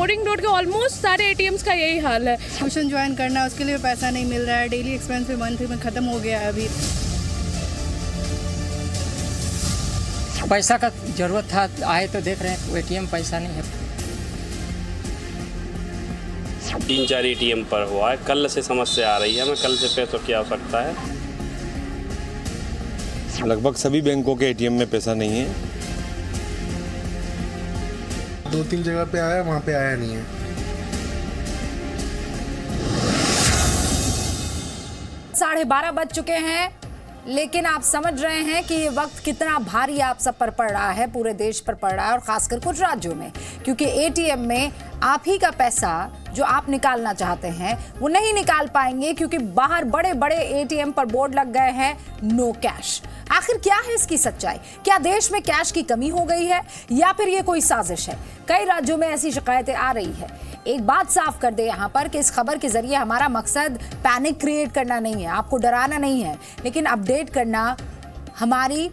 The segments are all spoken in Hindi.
बोरिंग रोड के ऑलमोस्ट सारे एटीएम्स का यही हाल है। ट्यूशन ज्वाइन करना है उसके लिए पैसा नहीं मिल रहा है डेली एक्सपेंस भी मंथ में ख़त्म हो गया है अभी। पैसा का ज़रूरत था आए तो देख रहे हैं एटीएम पैसा नहीं है। तीन चार एटीएम पर हुआ है कल से समस्या आ रही है हमें कल से पैसों की आवश्यकता है। लगभग सभी बैंकों के एटीएम में पैसा नहीं है। दो तीन जगह पे आया, वहाँ पे आया नहीं है। साढ़े बारह बज चुके हैं, लेकिन आप समझ रहे हैं कि ये वक्त कितना भारी आप सब पर पड़ रहा है, पूरे देश पर पड़ रहा है, और खासकर कुछ राज्यों में, क्योंकि एटीएम में आप ही का पैसा जो आप निकालना चाहते हैं, वो नहीं निकाल पाएँगे क्योंकि बाहर बड़े बड़े एटीएम पर बोर्ड लग गए हैं नो कैश आखिर क्या है इसकी सच्चाई? क्या देश में कैश की कमी हो गई है या फिर ये कोई साजिश है? कई राज्यों में ऐसी शिकायतें आ रही है। एक बात साफ़ कर दे यहाँ पर कि इस खबर के ज़रिए हमारा मकसद पैनिक क्रिएट करना नहीं है, आपको डराना नहीं है, लेकिन अपडेट करना हमारी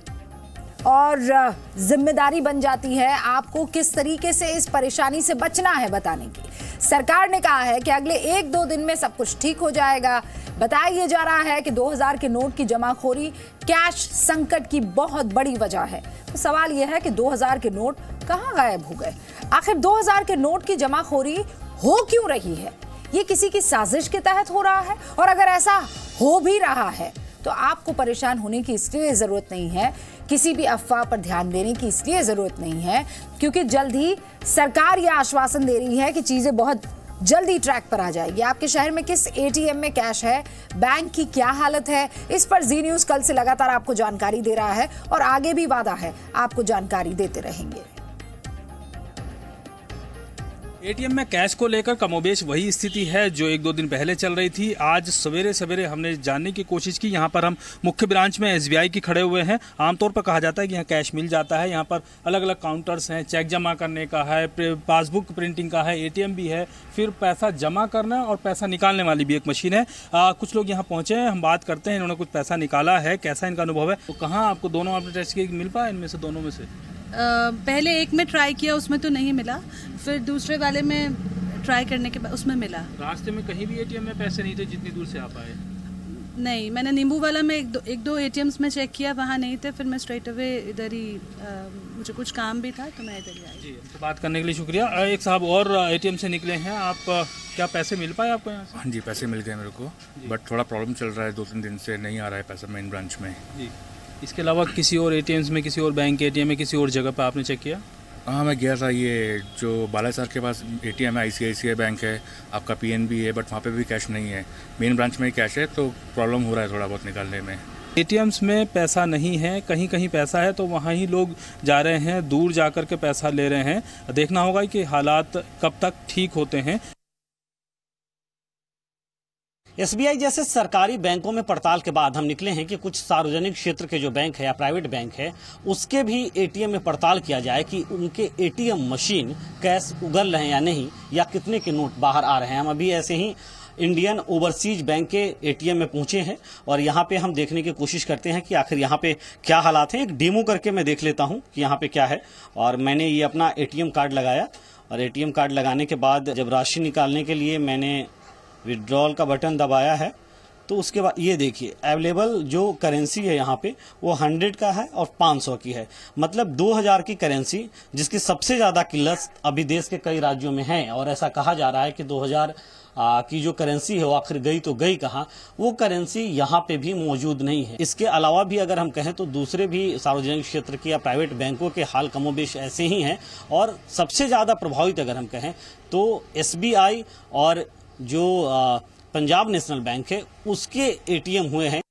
और ज़िम्मेदारी बन जाती है आपको किस तरीके से इस परेशानी से बचना है बताने की। सरकार ने कहा है कि अगले एक दो दिन में सब कुछ ठीक हो जाएगा। बताया जा रहा है कि 2000 के नोट की जमाखोरी कैश संकट की बहुत बड़ी वजह है। तो सवाल यह है कि 2000 के नोट कहाँ गायब हो गए? आखिर 2000 के नोट की जमाखोरी हो क्यों रही है? ये किसी की साजिश के तहत हो रहा है और अगर ऐसा हो भी रहा है तो आपको परेशान होने की इसलिए ज़रूरत नहीं है। किसी भी अफवाह पर ध्यान देने की इसलिए ज़रूरत नहीं है, क्योंकि जल्द ही सरकार यह आश्वासन दे रही है कि चीज़ें बहुत जल्दी ट्रैक पर आ जाएगी। आपके शहर में किस एटीएम में कैश है, बैंक की क्या हालत है, इस पर जी न्यूज़ कल से लगातार आपको जानकारी दे रहा है और आगे भी वादा है, आपको जानकारी देते रहेंगे। एटीएम में कैश को लेकर कमोबेश वही स्थिति है जो एक दो दिन पहले चल रही थी। आज सवेरे सवेरे हमने जानने की कोशिश की यहाँ पर हम मुख्य ब्रांच में एसबीआई की खड़े हुए हैं। आमतौर पर कहा जाता है कि यहाँ कैश मिल जाता है। यहाँ पर अलग अलग काउंटर्स हैं चेक जमा करने का है पासबुक प्रिंटिंग का है एटीएम भी है। फिर पैसा जमा करना और पैसा निकालने वाली भी एक मशीन है। आ, कुछ लोग यहाँ पहुँचे हैं हम बात करते हैं इन्होंने कुछ पैसा निकाला है कैसा इनका अनुभव है? तो कहाँ आपको दोनों आपने टेस्ट मिल पाया इनमें से दोनों में से। पहले एक में ट्राई किया उसमें तो नहीं मिला। फिर दूसरे वाले में ट्राई करने के बाद उसमें मिला। रास्ते में कहीं भी एटीएम में पैसे नहीं थे जितनी दूर से आप आए। नहीं मैंने नींबू वाला में एक दो एक दो एटीएम्स में चेक किया वहाँ नहीं थे। फिर मैं स्ट्रेट अवे इधर ही आ, मुझे कुछ काम भी था तो मैं इधर ही आई। जी तो बात करने के लिए शुक्रिया। एक साहब और एटीएम से निकले हैं। आप क्या पैसे मिल पाए आपको यहाँ हाँ जी पैसे मिल गए मेरे को। बट थोड़ा प्रॉब्लम चल रहा है दो तीन दिन से नहीं आ रहा है पैसा मेन ब्रांच में। जी। इसके अलावा किसी और एटीएम्स में किसी और बैंक के एटीएम में किसी और जगह पर आपने चेक किया? हाँ मैं गया था ये जो बालासर के पास एटीएम है आईसीआईसीआई बैंक है आपका पीएनबी है बट वहाँ पे भी कैश नहीं है। मेन ब्रांच में ही कैश है तो प्रॉब्लम हो रहा है थोड़ा बहुत निकालने में। एटीएम्स में पैसा नहीं है कहीं कहीं पैसा है तो वहाँ ही लोग जा रहे हैं दूर जा कर के पैसा ले रहे हैं। देखना होगा कि हालात कब तक ठीक होते हैं। एसबीआई जैसे सरकारी बैंकों में पड़ताल के बाद हम निकले हैं कि कुछ सार्वजनिक क्षेत्र के जो बैंक है या प्राइवेट बैंक है, उसके भी एटीएम में पड़ताल किया जाए कि उनके एटीएम मशीन कैश उगल रहे हैं या नहीं, या कितने के नोट बाहर आ रहे हैं। हम अभी ऐसे ही इंडियन ओवरसीज बैंक के एटीएम में पहुँचे हैं और यहाँ पे हम देखने की कोशिश करते हैं कि आखिर यहाँ पे क्या हालात हैं। एक डेमो करके मैं देख लेता हूँ कि यहाँ पे क्या है। और मैंने ये अपना एटीएम कार्ड लगाया और एटीएम कार्ड लगाने के बाद जब राशि निकालने के लिए मैंने विड्रॉल का बटन दबाया है तो उसके बाद ये देखिए अवेलेबल जो करेंसी है यहाँ पे, वो हंड्रेड का है और पाँच सौ की है। मतलब दो हज़ार की करेंसी जिसकी सबसे ज़्यादा किल्लत अभी देश के कई राज्यों में है, और ऐसा कहा जा रहा है कि दो हज़ार की जो करेंसी है, वो आखिर गई तो गई कहाँ, वो करेंसी यहाँ पे भी मौजूद नहीं है। इसके अलावा भी अगर हम कहें तो दूसरे भी सार्वजनिक क्षेत्र के या प्राइवेट बैंकों के हाल कमोबेश ऐसे ही हैं, और सबसे ज़्यादा प्रभावित अगर हम कहें तो SBI और जो पंजाब नेशनल बैंक है उसके एटीएम हुए हैं।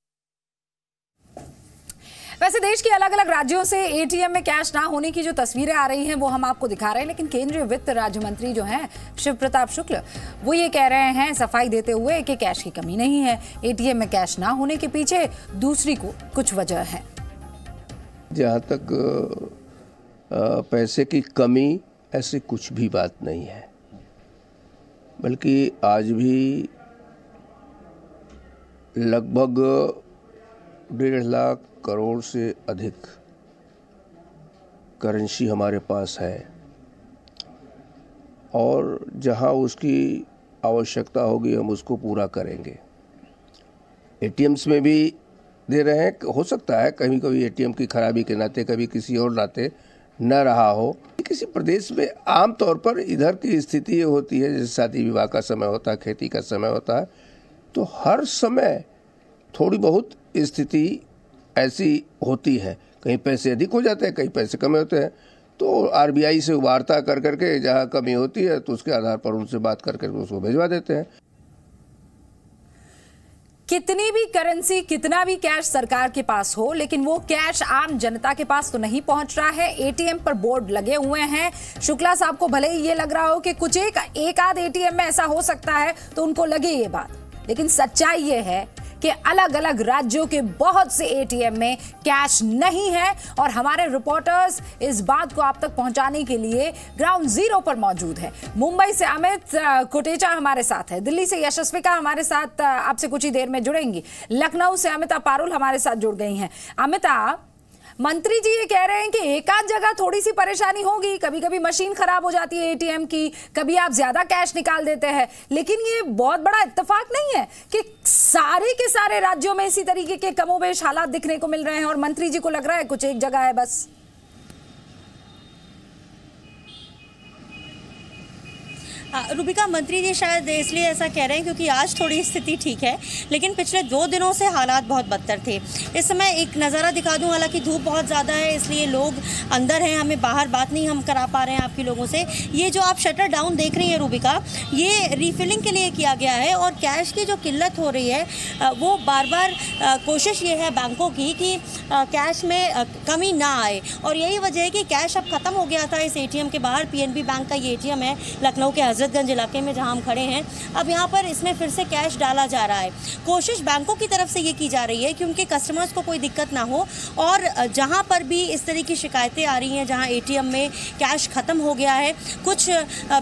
वैसे देश के अलग अलग राज्यों से एटीएम में कैश ना होने की जो तस्वीरें आ रही हैं वो हम आपको दिखा रहे हैं लेकिन केंद्रीय वित्त राज्य मंत्री जो हैं शिव प्रताप शुक्ल वो ये कह रहे हैं सफ़ाई देते हुए कि कैश की कमी नहीं है एटीएम में कैश ना होने के पीछे दूसरी को कुछ वजह है। जहाँ तक पैसे की कमी ऐसी कुछ भी बात नहीं है। बल्कि आज भी लगभग डेढ़ लाख करोड़ से अधिक करेंसी हमारे पास है। और जहाँ उसकी आवश्यकता होगी, हम उसको पूरा करेंगे। एटीएम्स में भी दे रहे हैं। हो सकता है कभी कभी एटीएम की खराबी के नाते, कभी किसी और नाते न रहा हो। किसी प्रदेश में आम तौर पर इधर की स्थिति ये होती है, जैसे शादी विवाह का समय होता है, खेती का समय होता है तो हर समय थोड़ी बहुत स्थिति ऐसी होती है। कहीं पैसे अधिक हो जाते हैं, कहीं पैसे कम होते हैं तो आरबीआई से वार्ता कर करके जहाँ कमी होती है तो उसके आधार पर उनसे बात कर करके उसको भिजवा देते हैं। कितनी भी करेंसी कितना भी कैश सरकार के पास हो, लेकिन वो कैश आम जनता के पास तो नहीं पहुँच रहा है। एटीएम पर बोर्ड लगे हुए हैं। शुक्ला साहब को भले ही ये लग रहा हो कि कुछ एक एक आध एटीएम में ऐसा हो सकता है तो उनको लगे ये बात। लेकिन सच्चाई ये है कि अलग अलग राज्यों के बहुत से एटीएम में कैश नहीं है। और हमारे रिपोर्टर्स इस बात को आप तक पहुँचाने के लिए ग्राउंड ज़ीरो पर मौजूद है। मुंबई से अमित कुटेचा हमारे साथ है। दिल्ली से यशस्विका हमारे साथ आपसे कुछ ही देर में जुड़ेंगी। लखनऊ से अमिता पारुल हमारे साथ जुड़ गई हैं। अमिता मंत्री जी ये कह रहे हैं कि एकाध जगह थोड़ी सी परेशानी होगी। कभी कभी मशीन खराब हो जाती है एटीएम की, कभी आप ज़्यादा कैश निकाल देते हैं। लेकिन ये बहुत बड़ा इतफाक नहीं है कि सारे के सारे राज्यों में इसी तरीके के कमोबेश हालात दिखने को मिल रहे हैं और मंत्री जी को लग रहा है कुछ एक जगह है बस। आ, रूबिका मंत्री जी शायद इसलिए ऐसा कह रहे हैं क्योंकि आज थोड़ी स्थिति ठीक है लेकिन पिछले दो दिनों से हालात बहुत बदतर थे। इस समय एक नज़ारा दिखा दूँ हालाँकि धूप बहुत ज़्यादा है इसलिए लोग अंदर हैं हमें बाहर बात नहीं हम करा पा रहे हैं आपके लोगों से। ये जो आप शटर डाउन देख रही हैं रूबिका ये रीफिलिंग के लिए किया गया है और कैश की जो किल्लत हो रही है वो बार बार कोशिश ये है बैंकों की कि कैश में कमी ना आए। और यही वजह है कि कैश अब ख़त्म हो गया था इस एटीएम के बाहर पीएनबी बैंक का ये एटीएम है लखनऊ के हजरतगंज इलाके में जहाँ हम खड़े हैं अब यहाँ पर इसमें फिर से कैश डाला जा रहा है। कोशिश बैंकों की तरफ़ से ये की जा रही है कि उनके कस्टमर्स को कोई दिक्कत ना हो और जहाँ पर भी इस तरह की शिकायतें आ रही हैं जहाँ एटीएम में कैश ख़त्म हो गया है कुछ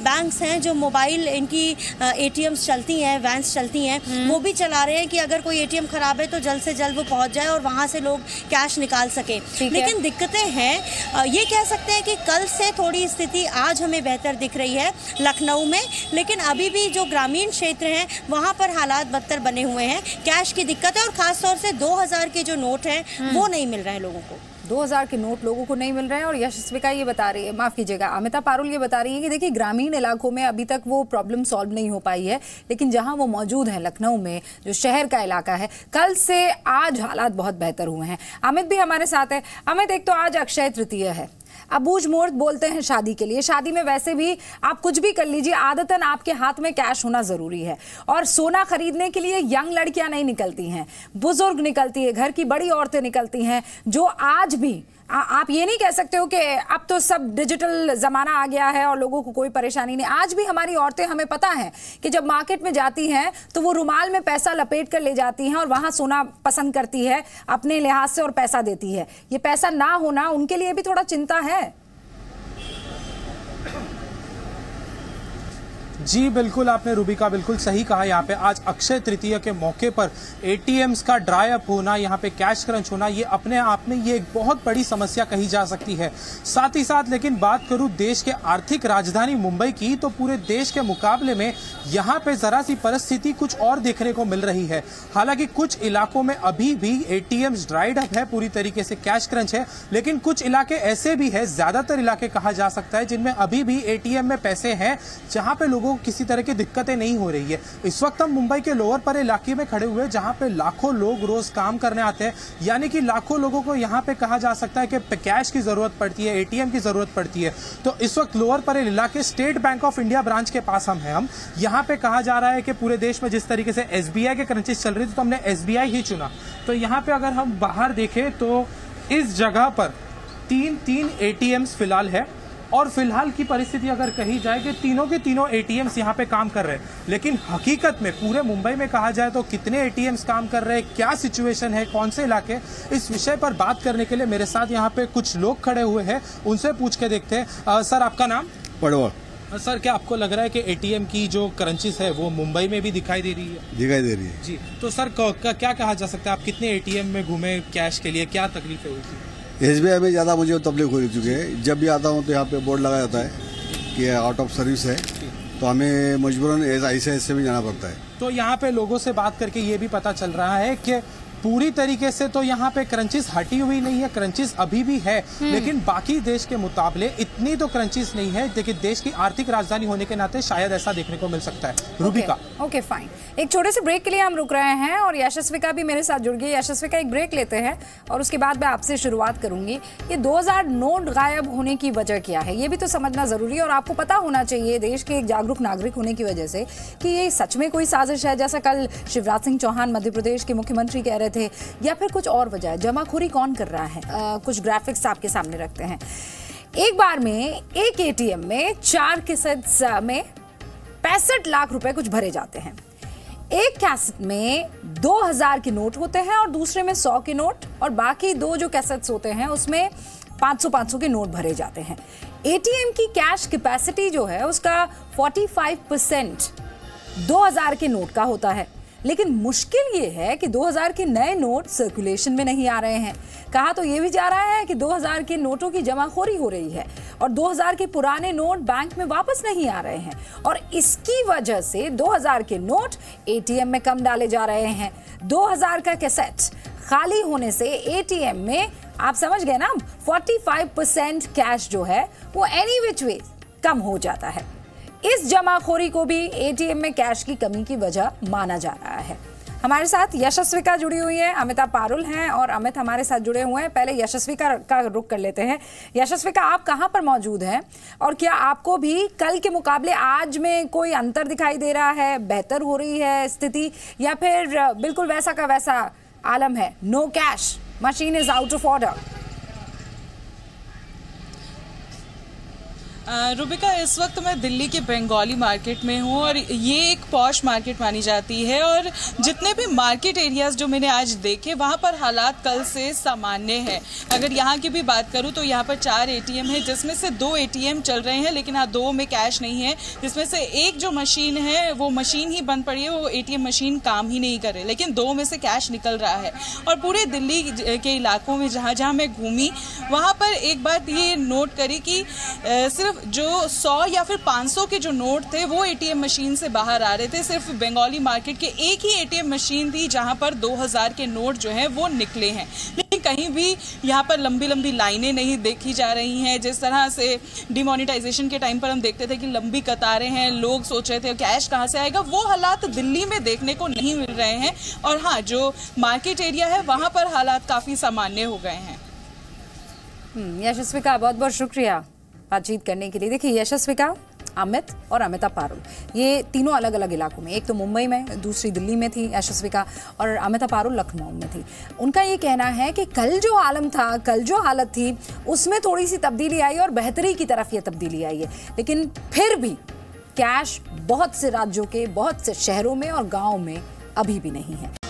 बैंक्स हैं जो मोबाइल इनकी एटीएम्स चलती हैं वैन्स चलती हैं वो भी चला रहे हैं कि अगर कोई एटीएम ख़राब है तो जल्द से जल्द वो पहुँच जाए और वहाँ से लोग कैश निकाल सकें। लेकिन दिक्कतें हैं ये कह सकते हैं कि कल से थोड़ी स्थिति आज हमें बेहतर दिख रही है। लखनऊ में लेकिन अभी भी जो ग्रामीण क्षेत्र हैं वहाँ पर हालात बदतर बने हुए हैं। कैश की दिक्कत है और ख़ास तौर से 2000 के जो नोट हैं वो नहीं मिल रहे हैं लोगों को। 2000 के नोट लोगों को नहीं मिल रहे हैं और यशस्विका ये बता रही है माफ़ कीजिएगा अमिता पारुल ये बता रही है कि देखिए ग्रामीण इलाकों में अभी तक वो प्रॉब्लम सॉल्व नहीं हो पाई है लेकिन जहाँ वो मौजूद है लखनऊ में जो शहर का इलाका है कल से आज हालात बहुत बेहतर हुए हैं। अमित भी हमारे साथ है। अमित एक तो आज अक्षय तृतीय है। अबूझ मुहूर्त बोलते हैं शादी के लिए। शादी में वैसे भी आप कुछ भी कर लीजिए, आदतन आपके हाथ में कैश होना ज़रूरी है। और सोना खरीदने के लिए यंग लड़कियाँ नहीं निकलती हैं। बुज़ुर्ग निकलती है, घर की बड़ी औरतें निकलती हैं, जो आज भी आ, आप ये नहीं कह सकते हो कि अब तो सब डिजिटल जमाना आ गया है और लोगों को कोई परेशानी नहीं। आज भी हमारी औरतें हमें पता है कि जब मार्केट में जाती हैं तो वो रुमाल में पैसा लपेट कर ले जाती हैं और वहाँ सोना पसंद करती है अपने लिहाज से और पैसा देती है। ये पैसा ना होना उनके लिए भी थोड़ा चिंता है। जी, बिल्कुल आपने रूबिका बिल्कुल सही कहा। यहाँ पे आज अक्षय तृतीय के मौके पर एटीएम्स का ड्राई अप होना, यहाँ पे कैश क्रंच होना, ये अपने आप में ये एक बहुत बड़ी समस्या कही जा सकती है। साथ ही साथ, लेकिन बात करूँ देश के आर्थिक राजधानी मुंबई की तो पूरे देश के मुकाबले में यहाँ पे जरा सी परिस्थिति कुछ और देखने को मिल रही है। हालाँकि कुछ इलाकों में अभी भी एटीएम्स ड्राइड अप है, पूरी तरीके से कैश क्रंच है, लेकिन कुछ इलाके ऐसे भी है, ज़्यादातर इलाके कहा जा सकता है, जिनमें अभी भी एटीएम में पैसे हैं, जहाँ पे लोगों किसी तरह की दिक्कतें नहीं हो रही है। इस वक्त हम मुंबई के लोअर पर इलाके में खड़े हुए जहाँ पे लाखों लोग रोज काम करने आते हैं। यानी कि लाखों लोगों को यहाँ पे कहा जा सकता है कि कैश की ज़रूरत पड़ती है, एटीएम की ज़रूरत पड़ती है। तो इस वक्त लोअर पर इलाके, state bank of India branch के पास हम हैं हम। यहाँ पे कहा जा रहा है कि पूरे देश में जिस तरीके से एस के क्रंचेस चल रही थी तो हमने एस ही चुना। तो यहाँ पे अगर हम बाहर देखें तो इस जगह पर तीन तीन एटीएम्स फ़िलहाल है। और फ़िलहाल की परिस्थिति अगर कही जाए कि तीनों के तीनों एटीएम्स यहाँ पे काम कर रहे हैं। लेकिन हकीकत में पूरे मुंबई में कहा जाए तो कितने एटीएम्स काम कर रहे हैं क्या सिचुएशन है कौन से इलाके इस विषय पर बात करने के लिए मेरे साथ यहाँ पे कुछ लोग खड़े हुए हैं। उनसे पूछ के देखते हैं। सर आपका नाम? पड़वा सर क्या आपको लग रहा है कि एटीएम की जो करंसीज है वो मुंबई में भी दिखाई दे रही है? दिखाई दे रही है। जी। तो सर क्या कहा जा सकता है? आप कितने एटीएम में घूमे कैश के लिए? क्या तकलीफें हुई थी एस में ज़्यादा मुझे तबलीग हो चुकी है। जब भी आता हूँ तो यहाँ पे बोर्ड लगा जाता है कि आउट ऑफ़ सर्विस है। तो हमें मजबूरन ऐसे ऐसे भी जाना पड़ता है। तो यहाँ पे लोगों से बात करके ये भी पता चल रहा है कि पूरी तरीके से तो यहाँ पे क्रंचिस हटी हुई नहीं है क्रंचिस अभी भी है। लेकिन बाकी देश के मुकाबले इतनी तो क्रंचिस नहीं है देखिए देश की आर्थिक राजधानी होने के नाते शायद ऐसा देखने को मिल सकता है। रूबिका ओके फाइन एक छोटे से ब्रेक के लिए हम रुक रहे हैं और यशस्विका भी मेरे साथ जुड़ गई। यशस्विका एक ब्रेक लेते हैं और उसके बाद मैं आपसे शुरुआत करूँगी। ये 2000 नोट गायब होने की वजह क्या है? ये भी तो समझना ज़रूरी है और आपको पता होना चाहिए देश के एक जागरूक नागरिक होने की वजह से कि ये सच में कोई साजिश है? जैसा कल शिवराज सिंह चौहान मध्य प्रदेश के मुख्यमंत्री कह रहे थे या फिर कुछ और वजह है? जमाखोरी कौन कर रहा है? अ, कुछ ग्राफिक्स आपके सामने रखते हैं। एक बार में एक एटीएम में चार किसत में पैंसठ लाख रुपए कुछ भरे जाते हैं। एक कैसेट में 2000 के नोट होते हैं और दूसरे में 100 के नोट और बाकी दो जो कैसेट्स होते हैं उसमें 500 500 के नोट भरे जाते हैं। एटीएम की कैश कैपेसिटी जो है उसका 45 परसेंट 2000 के नोट का होता है। लेकिन मुश्किल ये है कि 2000 के नए नोट सर्कुलेशन में नहीं आ रहे हैं। कहा तो ये भी जा रहा है कि 2000 के नोटों की जमाखोरी हो रही है और 2000 के पुराने नोट बैंक में वापस नहीं आ रहे हैं और इसकी वजह से 2000 के नोट एटीएम में कम डाले जा रहे हैं। 2000 का कैसेट खाली होने से एटीएम में आप समझ गए ना 45 परसेंट कैश जो है, वो एनी विच वे कम हो जाता है। इस जमाखोरी को भी एटीएम में कैश की कमी की वजह माना जा रहा है। हमारे साथ यशस्विका जुड़ी हुई है अमिता पारुल हैं और अमित हमारे साथ जुड़े हुए हैं। पहले यशस्विका का रुख कर लेते हैं। यशस्विका आप कहाँ पर मौजूद हैं? और क्या आपको भी कल के मुकाबले आज में कोई अंतर दिखाई दे रहा है? बेहतर हो रही है स्थिति? या फिर बिल्कुल वैसा का वैसा आलम है? No cash machine is out of order Rubika, इस वक्त मैं दिल्ली के बंगाली मार्केट में हूँ और ये एक पॉश मार्केट मानी जाती है और जितने भी मार्केट एरियाज़ जो मैंने आज देखे, वहाँ पर हालात कल से सामान्य है। अगर यहाँ की भी बात करूँ तो यहाँ पर चार एटीएम है, जिसमें से दो एटीएम चल रहे हैं, लेकिन हाँ दो में कैश नहीं है। जिसमें से एक जो मशीन है, वो मशीन ही बंद पड़ी है, वो एटीएम मशीन काम ही नहीं कर रही, लेकिन दो में से कैश निकल रहा है। और पूरे दिल्ली के इलाकों में जहाँ जहाँ मैं घूमी, वहाँ पर एक बात ये नोट करी कि सिर्फ़ जो 100 या फिर 500 के जो नोट थे, वो एटीएम मशीन से बाहर आ रहे थे। सिर्फ़ बंगाली मार्केट के एक ही एटीएम मशीन थी, जहाँ पर 2000 के नोट जो हैं, वो निकले हैं। लेकिन कहीं भी यहाँ पर लंबी लंबी लाइनें नहीं देखी जा रही हैं। जिस तरह से डिमोनिटाइजेशन के टाइम पर हम देखते थे कि लंबी कतारें हैं, लोग सोच रहे थे, कैश कहाँ से आएगा? वो हालात दिल्ली में देखने को नहीं मिल रहे हैं। और हाँ जो मार्केट एरिया है, वहाँ पर हालात काफ़ी सामान्य हो गए हैं। यशस्विका बहुत बहुत शुक्रिया। बातचीत करने के लिए। देखिए यशस्विका अमित और अमिता पारुल, ये तीनों अलग अलग इलाकों में, एक तो मुंबई में, दूसरी दिल्ली में थी यशस्विका और अमिता पारुल लखनऊ में थी। उनका ये कहना है कि कल जो आलम था, कल जो हालत थी, उसमें थोड़ी सी तब्दीली आई और बेहतरी की तरफ़ ये तब्दीली आई है। लेकिन फिर भी कैश बहुत से राज्यों के, बहुत से शहरों में और गाँव में अभी भी नहीं है।